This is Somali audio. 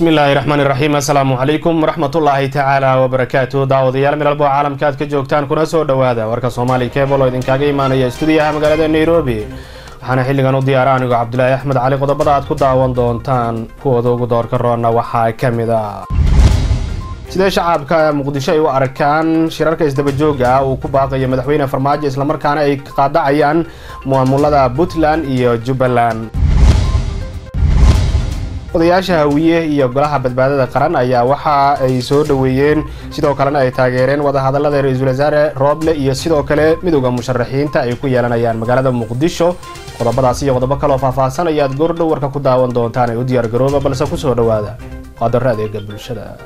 bismillaahi raxmaani raxiim assalaamu calaykum waraxmatullaahi tacaala wabarakaatu daawadayaal meelbo caalamka aad ka joogtaan kuna soo dhowaada. Warka soomaali kebol oo idinkaaga imaanaya stuudiyaha magaalada nairobi. Waxaana xilligan u diyaara anigo cabdulaahi axmed cali. Qodobada aad ku daawan doontaan kuwooda ugu doorka roonna waxaa ka mid a sidee shacabka muqdisho ay u arkaan shirarka isdabajooga ah uu ku baaqayo madaxweyne farmaajo islamarkaana ay qaadacayaan maamulada puntland iyo jubbaland odayaasha hawiye iyo golaha badbaadada qaran ayaa waxa ay soo dhoweeyeen sidoo kalena ay taageereen wadahadalada ra'iisul wasaare rooble iyo sidoo kale midowda musharaxiinta ay ku yeelanayaan magaalada muqdisho. Qodobadaas iyo qodobo kaloo faahfaahsan ayaad goordhow warka ku daawan doontaan ee u diyaar garooba balse ku soo dhowaada. Qaadaro adeega bulshada